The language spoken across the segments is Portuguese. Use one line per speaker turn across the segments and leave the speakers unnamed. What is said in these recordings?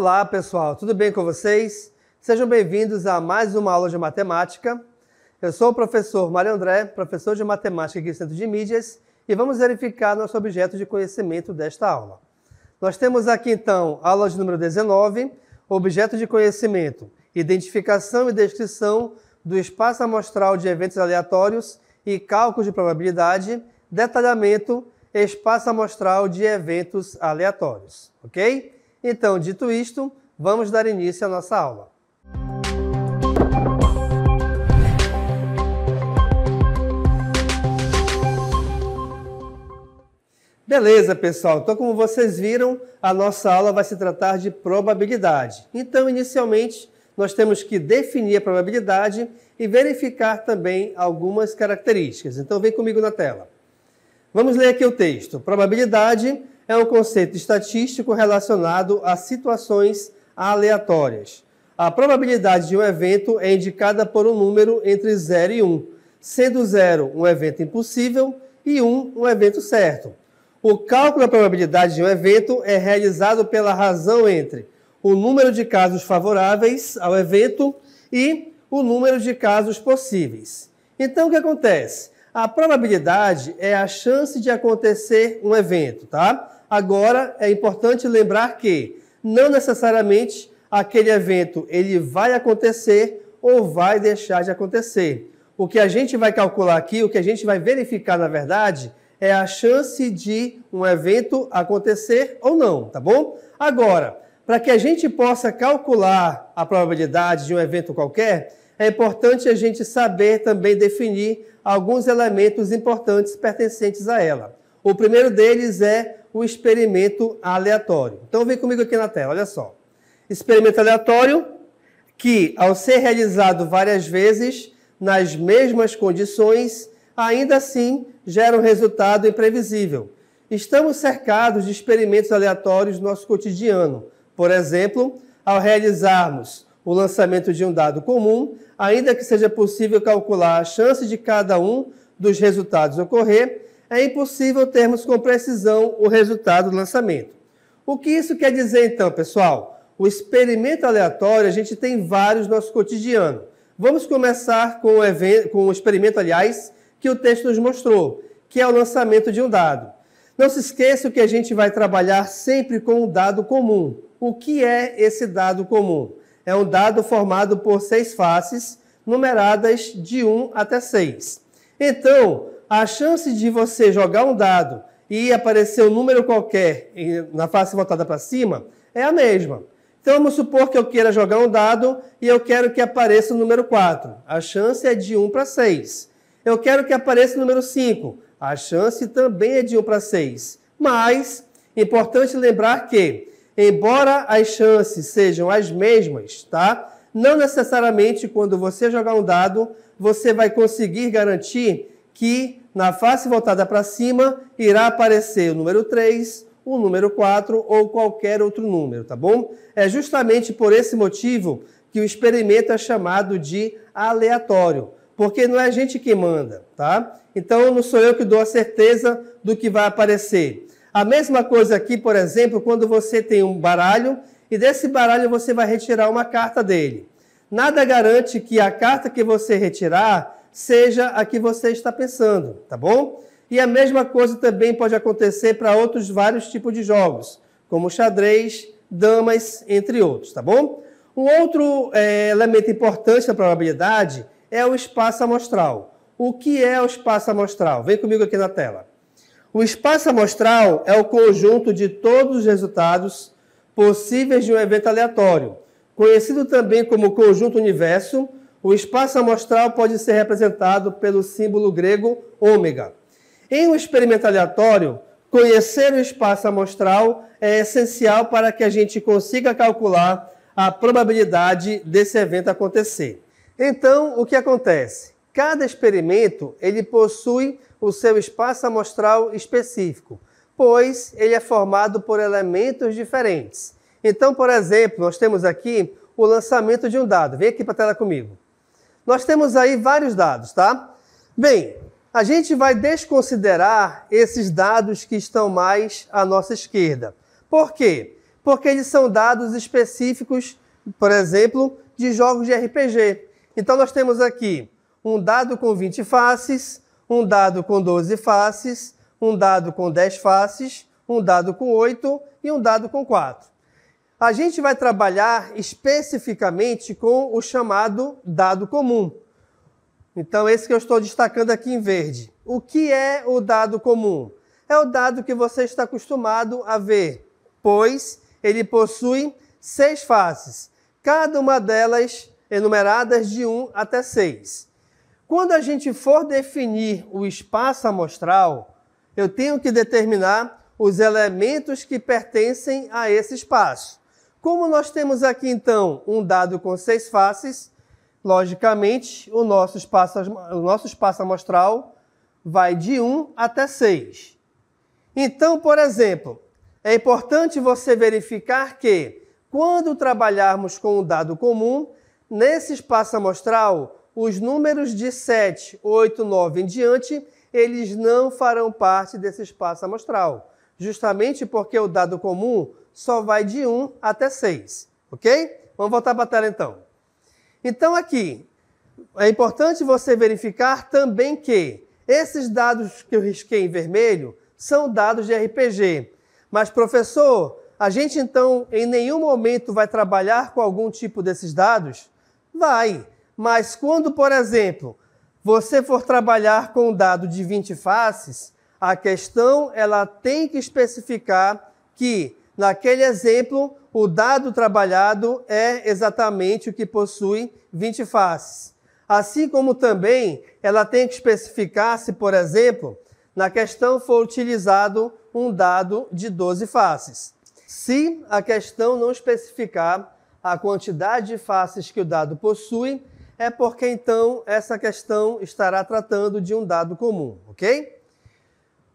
Olá, pessoal, tudo bem com vocês? Sejam bem-vindos a mais uma aula de matemática. Eu sou o professor Mário André, professor de matemática aqui no Centro de Mídias, e vamos verificar nosso objeto de conhecimento desta aula. Nós temos aqui então aula de número 19, objeto de conhecimento, identificação e descrição do espaço amostral de eventos aleatórios e cálculo de probabilidade, detalhamento, espaço amostral de eventos aleatórios, ok? Então, dito isto, vamos dar início à nossa aula. Beleza, pessoal. Então, como vocês viram, a nossa aula vai se tratar de probabilidade. Então, inicialmente, nós temos que definir a probabilidade e verificar também algumas características. Então, vem comigo na tela. Vamos ler aqui o texto. Probabilidade é um conceito estatístico relacionado a situações aleatórias. A probabilidade de um evento é indicada por um número entre 0 e 1, sendo 0 um evento impossível e 1 um evento certo. O cálculo da probabilidade de um evento é realizado pela razão entre o número de casos favoráveis ao evento e o número de casos possíveis. Então, o que acontece? A probabilidade é a chance de acontecer um evento, tá? Agora, é importante lembrar que não necessariamente aquele evento ele vai acontecer ou vai deixar de acontecer. O que a gente vai calcular aqui, o que a gente vai verificar na verdade, é a chance de um evento acontecer ou não, tá bom? Agora, para que a gente possa calcular a probabilidade de um evento qualquer, é importante a gente saber também definir alguns elementos importantes pertencentes a ela. O primeiro deles é o experimento aleatório. Então vem comigo aqui na tela, olha só. Experimento aleatório que, ao ser realizado várias vezes nas mesmas condições, ainda assim gera um resultado imprevisível. Estamos cercados de experimentos aleatórios no nosso cotidiano. Por exemplo, ao realizarmos o lançamento de um dado comum, ainda que seja possível calcular a chance de cada um dos resultados ocorrer, é impossível termos com precisão o resultado do lançamento. O que isso quer dizer então, pessoal? O experimento aleatório a gente tem vários no nosso cotidiano. Vamos começar com o, evento, com o experimento, aliás, que o texto nos mostrou, que é o lançamento de um dado. Não se esqueça que a gente vai trabalhar sempre com um dado comum. O que é esse dado comum? É um dado formado por seis faces, numeradas de 1 até 6. Então, a chance de você jogar um dado e aparecer um número qualquer na face voltada para cima é a mesma. Então vamos supor que eu queira jogar um dado e eu quero que apareça o número 4. A chance é de 1 para 6. Eu quero que apareça o número 5. A chance também é de 1 para 6. Mas, importante lembrar que, embora as chances sejam as mesmas, tá? Não necessariamente quando você jogar um dado, você vai conseguir garantir que na face voltada para cima irá aparecer o número 3, o número 4 ou qualquer outro número, tá bom? É justamente por esse motivo que o experimento é chamado de aleatório, porque não é a gente que manda, tá? Então não sou eu que dou a certeza do que vai aparecer. A mesma coisa aqui, por exemplo, quando você tem um baralho e desse baralho você vai retirar uma carta dele. Nada garante que a carta que você retirar seja a que você está pensando, tá bom? E a mesma coisa também pode acontecer para outros vários tipos de jogos, como xadrez, damas, entre outros, tá bom? Um outro é, elemento importante da probabilidade é o espaço amostral. O que é o espaço amostral? Vem comigo aqui na tela. O espaço amostral é o conjunto de todos os resultados possíveis de um evento aleatório, conhecido também como conjunto universo o espaço amostral pode ser representado pelo símbolo grego ômega. Em um experimento aleatório, conhecer o espaço amostral é essencial para que a gente consiga calcular a probabilidade desse evento acontecer. Então, o que acontece? Cada experimento ele possui o seu espaço amostral específico, pois ele é formado por elementos diferentes. Então, por exemplo, nós temos aqui o lançamento de um dado. Vem aqui para a tela comigo. Nós temos aí vários dados, tá? Bem, a gente vai desconsiderar esses dados que estão mais à nossa esquerda. Por quê? porque eles são dados específicos, por exemplo, de jogos de RPG. Então nós temos aqui um dado com 20 faces, um dado com 12 faces, um dado com 10 faces, um dado com 8 e um dado com 4. A gente vai trabalhar especificamente com o chamado dado comum. Então, esse que eu estou destacando aqui em verde. O que é o dado comum? É o dado que você está acostumado a ver, pois ele possui seis faces, cada uma delas enumeradas de 1 até 6. Quando a gente for definir o espaço amostral, eu tenho que determinar os elementos que pertencem a esse espaço. Como nós temos aqui então um dado com seis faces, logicamente o nosso espaço, o nosso espaço amostral vai de 1 até 6. Então, por exemplo, é importante você verificar que, quando trabalharmos com um dado comum, nesse espaço amostral, os números de 7, 8, 9 em diante, eles não farão parte desse espaço amostral, justamente porque o dado comum só vai de 1 até 6, ok? Vamos voltar para a tela então. Então aqui, é importante você verificar também que esses dados que eu risquei em vermelho são dados de RPG. Mas, professor, a gente então em nenhum momento vai trabalhar com algum tipo desses dados? Vai. Mas quando, por exemplo, você for trabalhar com um dado de 20 faces, a questão ela tem que especificar que, naquele exemplo, o dado trabalhado é exatamente o que possui 20 faces. Assim como também ela tem que especificar se, por exemplo, na questão for utilizado um dado de 12 faces. Se a questão não especificar a quantidade de faces que o dado possui, é porque então essa questão estará tratando de um dado comum, ok?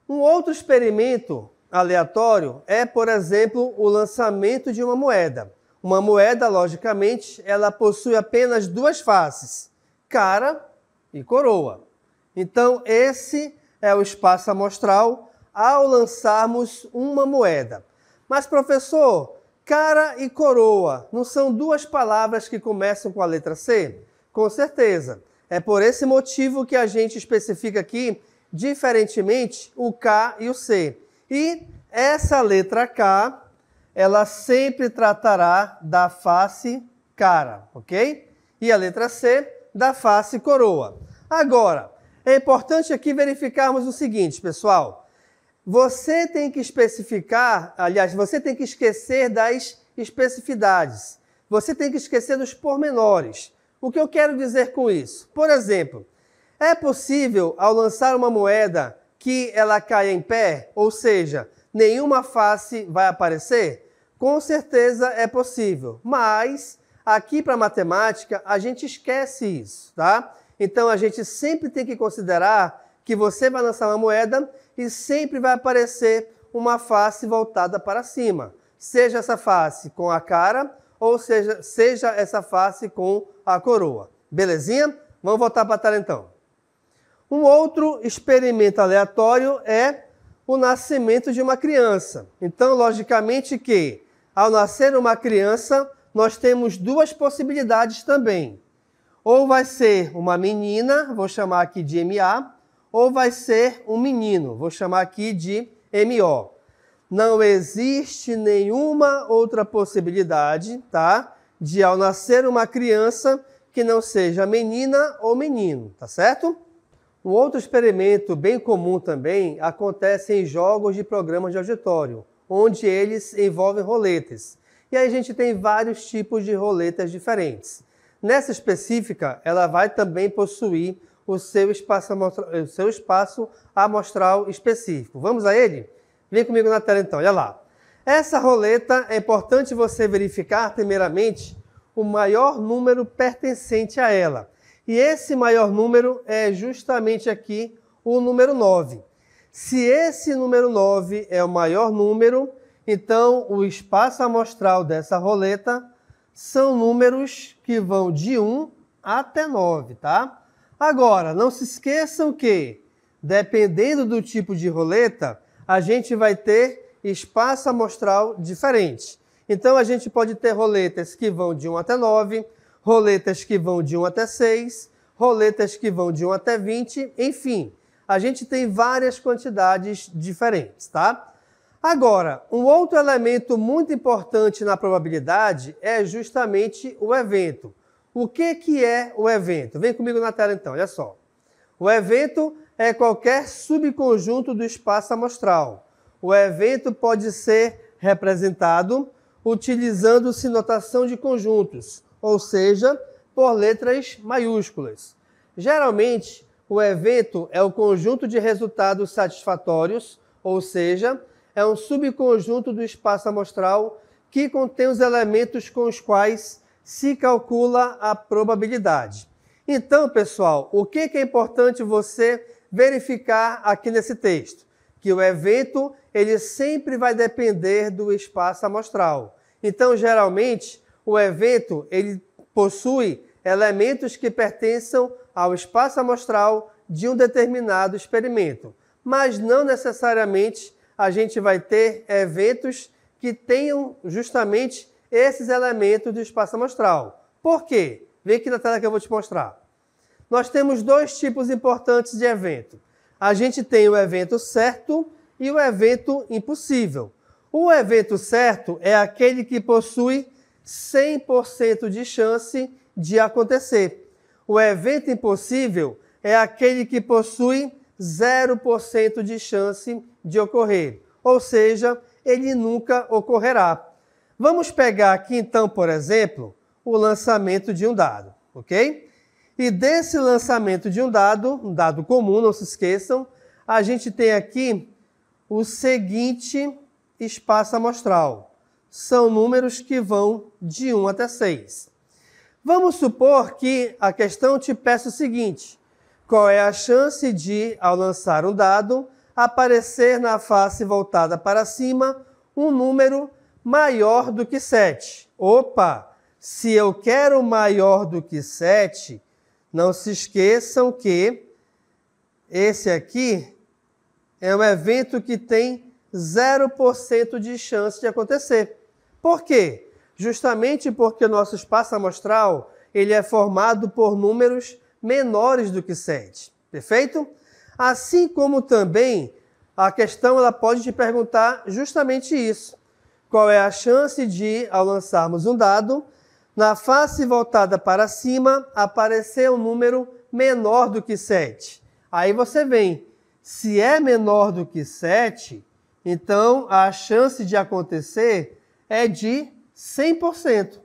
Um outro experimento aleatório é, por exemplo, o lançamento de uma moeda. Uma moeda, logicamente, ela possui apenas duas faces, cara e coroa. Então, esse é o espaço amostral ao lançarmos uma moeda. Mas, professor, cara e coroa não são duas palavras que começam com a letra C? Com certeza. É por esse motivo que a gente especifica aqui, diferentemente, o K e o C. E essa letra K, ela sempre tratará da face cara, ok? E a letra C, da face coroa. Agora, é importante aqui verificarmos o seguinte, pessoal. Você tem que especificar, aliás, você tem que esquecer das especificidades. Você tem que esquecer dos pormenores. O que eu quero dizer com isso? Por exemplo, é possível, ao lançar uma moeda, que ela caia em pé? Ou seja, nenhuma face vai aparecer? Com certeza é possível, mas aqui para matemática a gente esquece isso, tá? Então a gente sempre tem que considerar que você vai lançar uma moeda e sempre vai aparecer uma face voltada para cima, seja essa face com a cara ou seja, seja essa face com a coroa. Belezinha? Vamos voltar para a tela então. Um outro experimento aleatório é o nascimento de uma criança. Então, logicamente que ao nascer uma criança, nós temos duas possibilidades também. Ou vai ser uma menina, vou chamar aqui de MA, ou vai ser um menino, vou chamar aqui de MO. Não existe nenhuma outra possibilidade, tá? De ao nascer uma criança que não seja menina ou menino, tá certo? Um outro experimento bem comum também acontece em jogos de programas de auditório, onde eles envolvem roletas. E aí a gente tem vários tipos de roletas diferentes. Nessa específica, ela vai também possuir o seu espaço, o seu espaço amostral específico. Vamos a ele? Vem comigo na tela então, olha lá. Essa roleta é importante você verificar, primeiramente, o maior número pertencente a ela. E esse maior número é justamente aqui o número 9. Se esse número 9 é o maior número, então o espaço amostral dessa roleta são números que vão de 1 até 9, tá? Agora, não se esqueçam que, dependendo do tipo de roleta, a gente vai ter espaço amostral diferente. Então a gente pode ter roletas que vão de 1 até 9, roletas que vão de 1 até 6, roletas que vão de 1 até 20, enfim. A gente tem várias quantidades diferentes, tá? Agora, um outro elemento muito importante na probabilidade é justamente o evento. O que, que é o evento? Vem comigo na tela então, olha só. O evento é qualquer subconjunto do espaço amostral. O evento pode ser representado utilizando-se notação de conjuntos, ou seja, por letras maiúsculas. Geralmente, o evento é o conjunto de resultados satisfatórios, ou seja, é um subconjunto do espaço amostral que contém os elementos com os quais se calcula a probabilidade. Então, pessoal, o que é importante você verificar aqui nesse texto? Que o evento ele sempre vai depender do espaço amostral. Então, geralmente, o evento ele possui elementos que pertençam ao espaço amostral de um determinado experimento, mas não necessariamente a gente vai ter eventos que tenham justamente esses elementos do espaço amostral. Por quê? Vem aqui na tela que eu vou te mostrar. Nós temos dois tipos importantes de evento. A gente tem o evento certo e o evento impossível. O evento certo é aquele que possui 100% de chance de acontecer. O evento impossível é aquele que possui 0% de chance de ocorrer, ou seja, ele nunca ocorrerá. Vamos pegar aqui então, por exemplo, o lançamento de um dado, ok? E desse lançamento de um dado, um dado comum, não se esqueçam, a gente tem aqui o seguinte espaço amostral. São números que vão de 1 até 6. Vamos supor que a questão te peça o seguinte: qual é a chance de, ao lançar um dado, aparecer na face voltada para cima um número maior do que 7? Opa! Se eu quero maior do que 7, não se esqueçam que esse aqui é um evento que tem 0% de chance de acontecer. Por quê? Justamente porque o nosso espaço amostral ele é formado por números menores do que 7. Perfeito? Assim como também a questão ela pode te perguntar justamente isso. Qual é a chance de, ao lançarmos um dado, na face voltada para cima, aparecer um número menor do que 7. Aí você vem, se é menor do que 7, então a chance de acontecer é de 100%.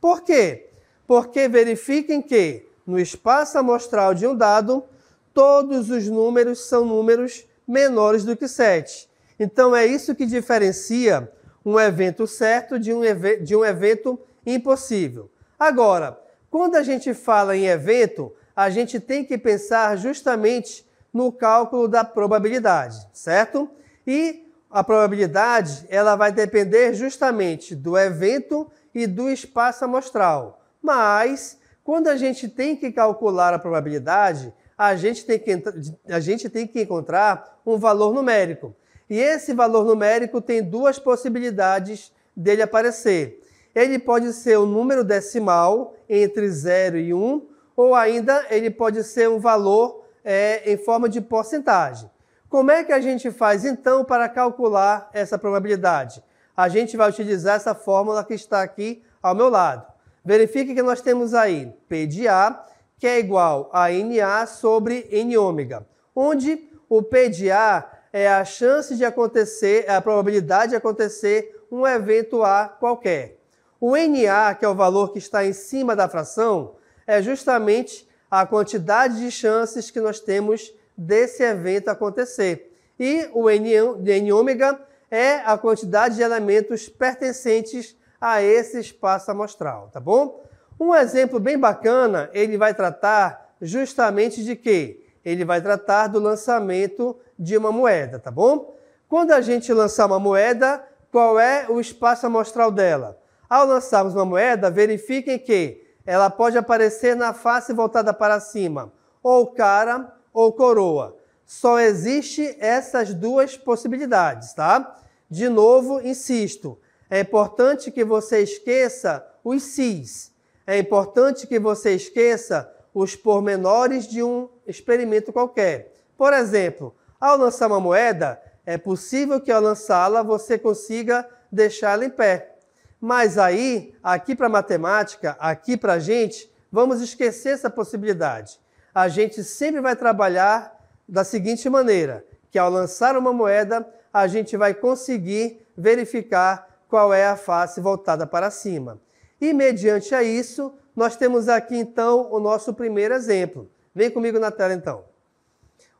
Por quê? Porque verifiquem que no espaço amostral de um dado, todos os números são números menores do que 7. Então é isso que diferencia um evento certo de um, de um evento impossível. Agora, quando a gente fala em evento, a gente tem que pensar justamente no cálculo da probabilidade, certo? E a probabilidade, ela vai depender justamente do evento e do espaço amostral. Mas quando a gente tem que calcular a probabilidade, a gente tem que, a gente tem que encontrar um valor numérico. E esse valor numérico tem duas possibilidades dele aparecer. Ele pode ser um número decimal entre 0 e 1, um, ou ainda ele pode ser um valor é, em forma de porcentagem. Como é que a gente faz então para calcular essa probabilidade? A gente vai utilizar essa fórmula que está aqui ao meu lado. Verifique que nós temos aí P de A, que é igual a NA sobre N ômega, onde o P de A é a chance de acontecer, é a probabilidade de acontecer um evento A qualquer. O NA, que é o valor que está em cima da fração, é justamente a quantidade de chances que nós temos desse evento acontecer. E o N, ômega é a quantidade de elementos pertencentes a esse espaço amostral, tá bom? Um exemplo bem bacana, ele vai tratar justamente de quê? ele vai tratar do lançamento de uma moeda, tá bom? Quando a gente lançar uma moeda, qual é o espaço amostral dela? Ao lançarmos uma moeda, verifiquem que ela pode aparecer na face voltada para cima, ou cara ou coroa. Só existe essas duas possibilidades, tá? De novo, insisto, é importante que você esqueça os cis. É importante que você esqueça os pormenores de um experimento qualquer. Por exemplo, ao lançar uma moeda, é possível que ao lançá-la você consiga deixá-la em pé. Mas aí, aqui para matemática, aqui para a gente, vamos esquecer essa possibilidade. A gente sempre vai trabalhar da seguinte maneira, que ao lançar uma moeda, a gente vai conseguir verificar qual é a face voltada para cima. E mediante a isso, nós temos aqui então o nosso primeiro exemplo. Vem comigo na tela então.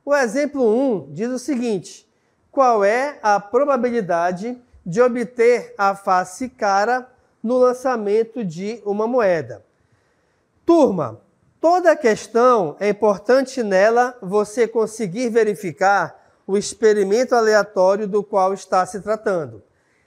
O exemplo 1 diz o seguinte: qual é a probabilidade de obter a face cara no lançamento de uma moeda? Turma, toda questão é importante nela você conseguir verificar o experimento aleatório do qual está se tratando.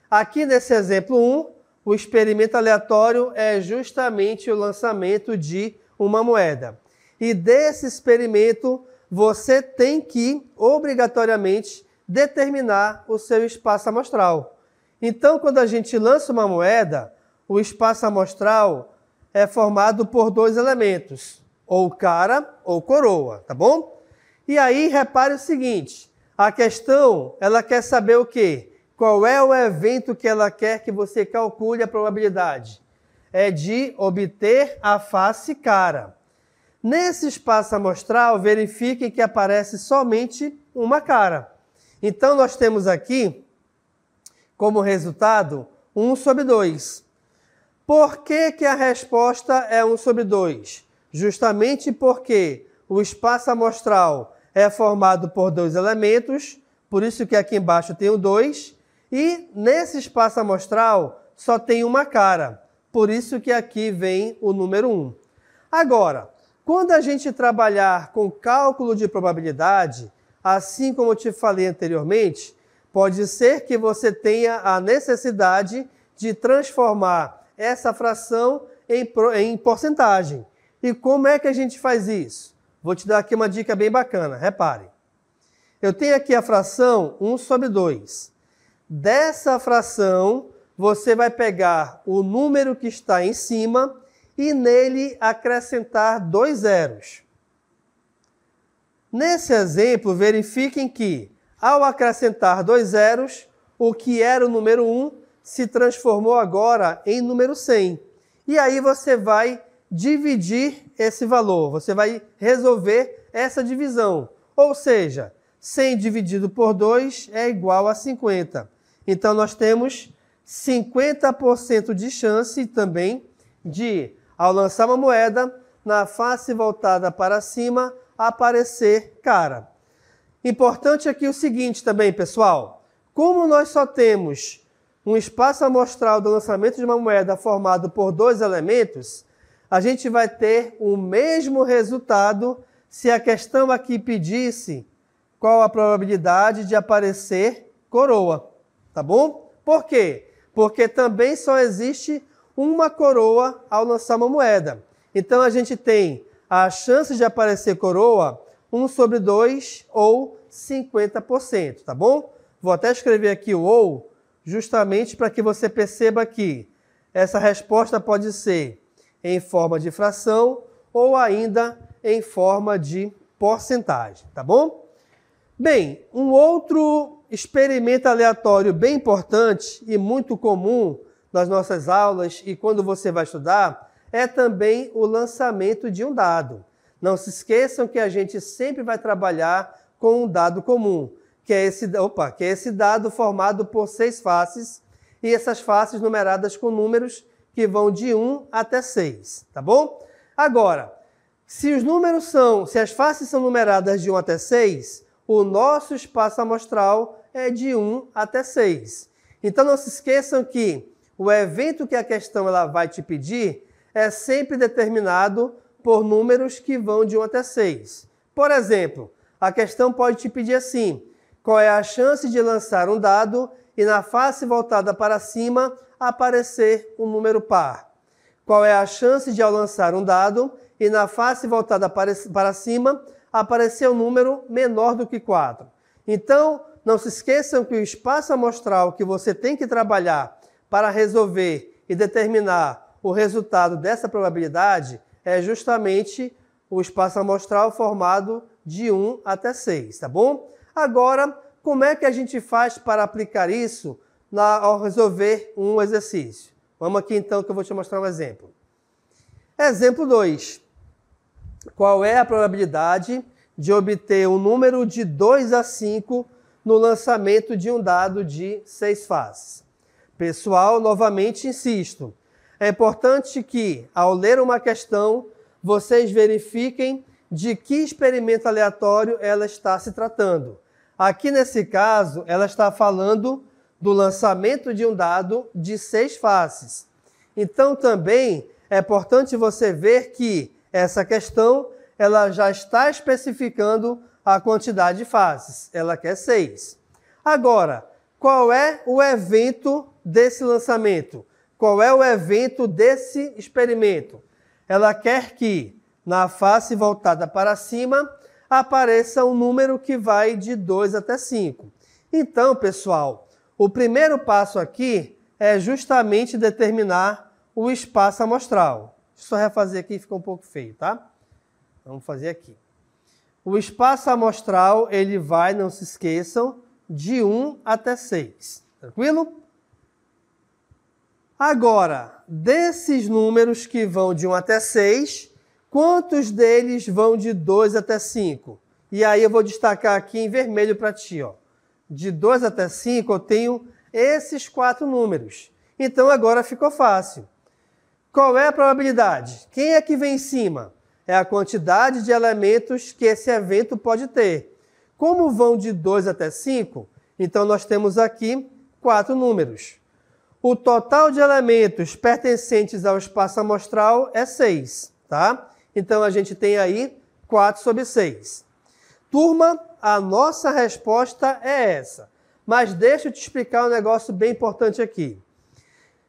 Aqui nesse exemplo 1, o experimento aleatório é justamente o lançamento de uma moeda. E desse experimento, você tem que, obrigatoriamente, determinar o seu espaço amostral. Então, quando a gente lança uma moeda, o espaço amostral é formado por dois elementos, ou cara ou coroa, tá bom? E aí, repare o seguinte, a questão, ela quer saber o quê? Qual é o evento que ela quer que você calcule a probabilidade? É de obter a face cara. Nesse espaço amostral, verifique que aparece somente uma cara. Então, nós temos aqui, como resultado, 1 sobre 2. Por que, que a resposta é 1 sobre 2? Justamente porque o espaço amostral é formado por dois elementos, por isso que aqui embaixo tem o 2, e nesse espaço amostral só tem uma cara, por isso que aqui vem o número 1. Agora, quando a gente trabalhar com cálculo de probabilidade, assim como eu te falei anteriormente, pode ser que você tenha a necessidade de transformar essa fração em, em porcentagem. E como é que a gente faz isso? Vou te dar aqui uma dica bem bacana, repare. Eu tenho aqui a fração 1 sobre 2. Dessa fração, você vai pegar o número que está em cima e nele acrescentar dois zeros. Nesse exemplo, verifiquem que, ao acrescentar dois zeros, o que era o número 1 se transformou agora em número 100. E aí você vai dividir esse valor, você vai resolver essa divisão. Ou seja, 100 dividido por 2 é igual a 50. Então, nós temos 50% de chance também de, ao lançar uma moeda, na face voltada para cima, aparecer cara. Importante aqui o seguinte também, pessoal. Como nós só temos um espaço amostral do lançamento de uma moeda formado por dois elementos, a gente vai ter o mesmo resultado se a questão aqui pedisse qual a probabilidade de aparecer coroa tá bom? Por quê? Porque também só existe uma coroa ao lançar uma moeda. Então a gente tem a chance de aparecer coroa 1 sobre 2 ou 50%, tá bom? Vou até escrever aqui o ou, justamente para que você perceba que essa resposta pode ser em forma de fração ou ainda em forma de porcentagem, tá bom? Bem, um outro experimento aleatório bem importante e muito comum nas nossas aulas e quando você vai estudar é também o lançamento de um dado. Não se esqueçam que a gente sempre vai trabalhar com um dado comum, que é esse, opa, que é esse dado formado por seis faces e essas faces numeradas com números que vão de 1 até 6, tá bom? Agora, se os números são, se as faces são numeradas de 1 até 6, o nosso espaço amostral é de 1 até 6. Então não se esqueçam que o evento que a questão ela vai te pedir é sempre determinado por números que vão de 1 até 6. Por exemplo, a questão pode te pedir assim: qual é a chance de lançar um dado e na face voltada para cima aparecer um número par? Qual é a chance de ao lançar um dado e na face voltada para, cima aparecer um número menor do que 4? Então, não se esqueçam que o espaço amostral que você tem que trabalhar para resolver e determinar o resultado dessa probabilidade é justamente o espaço amostral formado de 1 até 6, tá bom? Agora, como é que a gente faz para aplicar isso na, ao resolver um exercício? Vamos aqui então que eu vou te mostrar um exemplo. Exemplo 2. Qual é a probabilidade de obter um número de 2 a 5 no lançamento de um dado de 6 faces? Pessoal, novamente insisto, é importante que, ao ler uma questão, vocês verifiquem de que experimento aleatório ela está se tratando. Aqui nesse caso, ela está falando do lançamento de um dado de seis faces. Então também é importante você ver que essa questão ela já está especificando a quantidade de faces. Ela quer seis. Agora, qual é o evento desse lançamento? Qual é o evento desse experimento? Ela quer que na face voltada para cima apareça um número que vai de 2 até 5. Então, pessoal, o primeiro passo aqui é justamente determinar o espaço amostral. Deixa eu só refazer aqui, ficou um pouco feio, tá? Vamos fazer aqui. O espaço amostral, ele vai, não se esqueçam, de 1 até 6. Tranquilo? Agora, desses números que vão de 1 até 6, quantos deles vão de 2 até 5? E aí eu vou destacar aqui em vermelho para ti, ó. De 2 até 5 eu tenho esses quatro números. Então agora ficou fácil. Qual é a probabilidade? Quem é que vem em cima? É a quantidade de elementos que esse evento pode ter. Como vão de 2 até 5, então nós temos aqui quatro números. O total de elementos pertencentes ao espaço amostral é 6, tá? Então a gente tem aí 4 sobre 6. Turma, a nossa resposta é essa. Mas deixa eu te explicar um negócio bem importante aqui.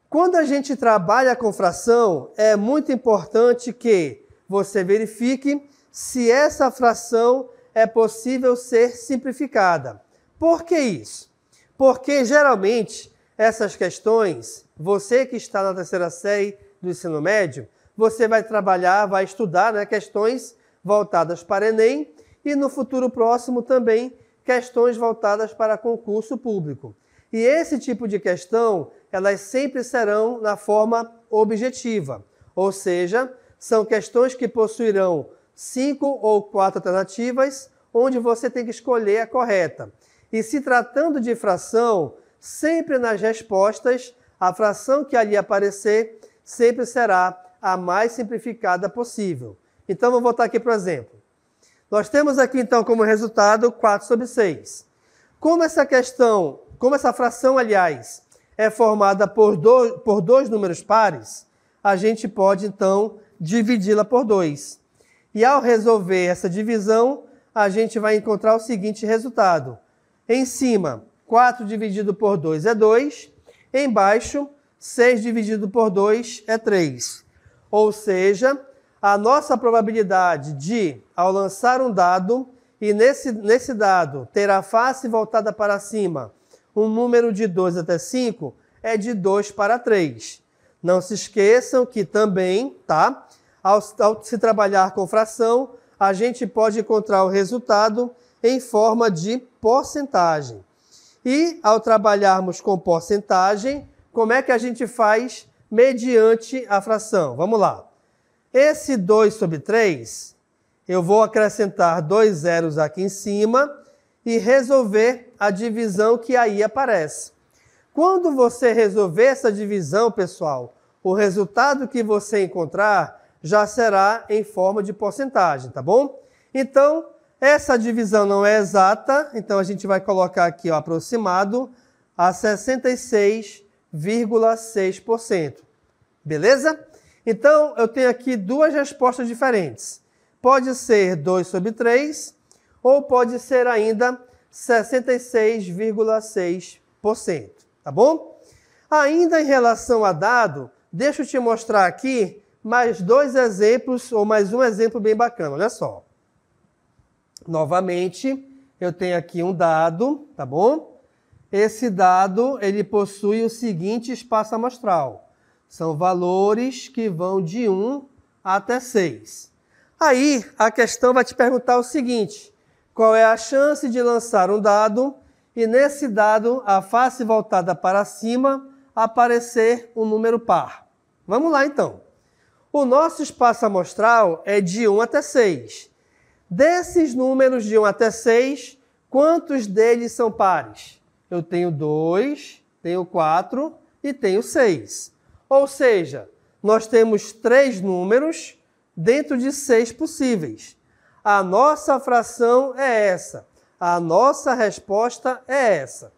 Quando a gente trabalha com fração, é muito importante que você verifique se essa fração é possível ser simplificada. Por que isso? Porque geralmente essas questões, você que está na terceira série do ensino médio, você vai trabalhar, vai estudar né, questões voltadas para Enem e no futuro próximo também questões voltadas para concurso público. E esse tipo de questão elas sempre serão na forma objetiva, ou seja, são questões que possuirão cinco ou quatro alternativas, onde você tem que escolher a correta. E se tratando de fração, sempre nas respostas, a fração que ali aparecer sempre será a mais simplificada possível. Então, vou voltar aqui para o exemplo. Nós temos aqui, então, como resultado 4 sobre 6. Como essa questão, como essa fração, aliás, é formada por, do, por dois números pares, a gente pode então dividi-la por 2. E ao resolver essa divisão, a gente vai encontrar o seguinte resultado. Em cima, 4 dividido por 2 é 2. Embaixo, 6 dividido por 2 é 3. Ou seja, a nossa probabilidade de, ao lançar um dado, e nesse, nesse dado ter a face voltada para cima um número de 2 até 5 é de 2 para 3. Não se esqueçam que também, tá? Ao, ao, se trabalhar com fração, a gente pode encontrar o resultado em forma de porcentagem. E ao trabalharmos com porcentagem, como é que a gente faz mediante a fração? Vamos lá. Esse 2 sobre 3, eu vou acrescentar dois zeros aqui em cima e resolver a divisão que aí aparece. Quando você resolver essa divisão, pessoal, o resultado que você encontrar já será em forma de porcentagem, tá bom? Então, essa divisão não é exata, então a gente vai colocar aqui ó, aproximado a 66,6%. Beleza? Então, eu tenho aqui duas respostas diferentes. Pode ser 2 sobre 3 ou pode ser ainda 66,6%, tá bom? Ainda em relação a dado, deixa eu te mostrar aqui mais dois exemplos, ou mais um exemplo bem bacana, olha só. Novamente, eu tenho aqui um dado, tá bom? esse dado ele possui o seguinte espaço amostral. São valores que vão de 1 até 6. Aí a questão vai te perguntar o seguinte: qual é a chance de lançar um dado e nesse dado a face voltada para cima aparecer um número par? Vamos lá então. O nosso espaço amostral é de 1 até 6. Desses números de 1 até 6, quantos deles são pares? Eu tenho 2, tenho 4 e tenho 6. Ou seja, nós temos três números dentro de seis possíveis. A nossa fração é essa. A nossa resposta é essa.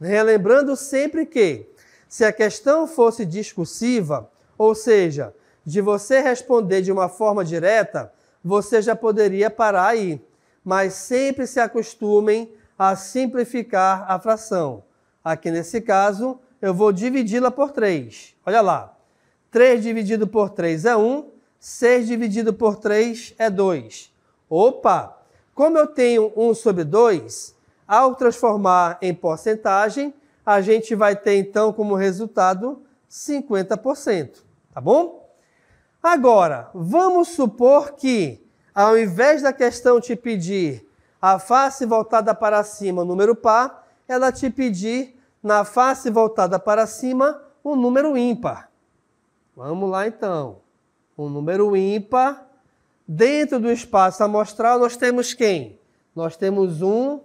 Relembrando sempre que, se a questão fosse discursiva, ou seja, de você responder de uma forma direta, você já poderia parar aí. Mas sempre se acostumem a simplificar a fração. Aqui nesse caso, eu vou dividi-la por 3. Olha lá. 3 dividido por 3 é 1, 6 dividido por 3 é 2. Opa! Como eu tenho 1 sobre 2, ao transformar em porcentagem, a gente vai ter então como resultado 50%. Tá bom? Agora, vamos supor que, ao invés da questão te pedir a face voltada para cima, número par, ela te pedir na face voltada para cima, um número ímpar. Vamos lá então. Um número ímpar. Dentro do espaço amostral, nós temos quem? Nós temos 1,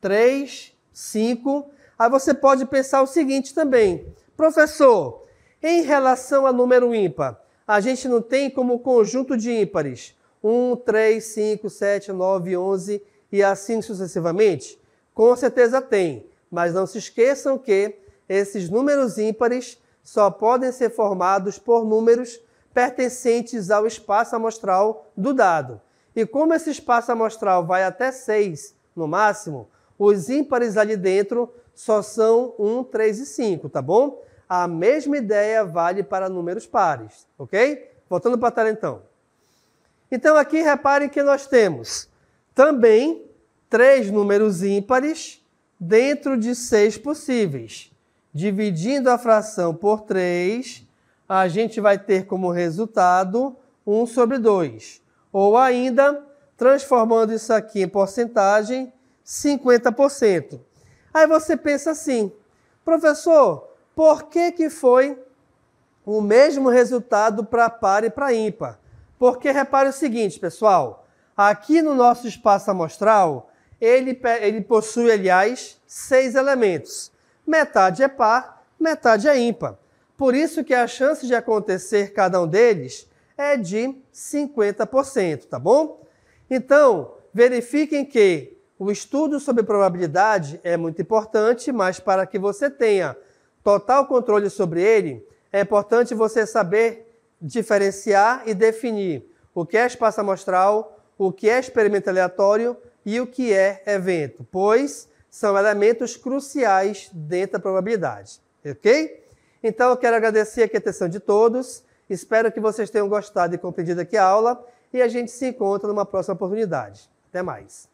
3, 5. Aí você pode pensar o seguinte também. Professor, em relação a número ímpar, a gente não tem como conjunto de ímpares 1, 3, 5, 7, 9, 11 e assim sucessivamente? Com certeza tem, mas não se esqueçam que esses números ímpares só podem ser formados por números pertencentes ao espaço amostral do dado. E como esse espaço amostral vai até 6 no máximo, os ímpares ali dentro só são 1, 3 e 5, tá bom? A mesma ideia vale para números pares, ok? Voltando para a tela então. Então aqui reparem que nós temos também três números ímpares dentro de seis possíveis. Dividindo a fração por 3, a gente vai ter como resultado 1 sobre 2. Ou ainda, transformando isso aqui em porcentagem, 50%. Aí você pensa assim, professor, por que, que foi o mesmo resultado para par e para ímpar? Porque repare o seguinte, pessoal, aqui no nosso espaço amostral, ele, ele possui, aliás, seis elementos. Metade é par, metade é ímpar. Por isso que a chance de acontecer cada um deles é de 50%, tá bom? Então, verifiquem que o estudo sobre probabilidade é muito importante, mas para que você tenha total controle sobre ele, é importante você saber diferenciar e definir o que é espaço amostral, o que é experimento aleatório e o que é evento, pois são elementos cruciais dentro da probabilidade, ok? Então eu quero agradecer a atenção de todos, espero que vocês tenham gostado e compreendido aqui a aula e a gente se encontra numa próxima oportunidade. Até mais!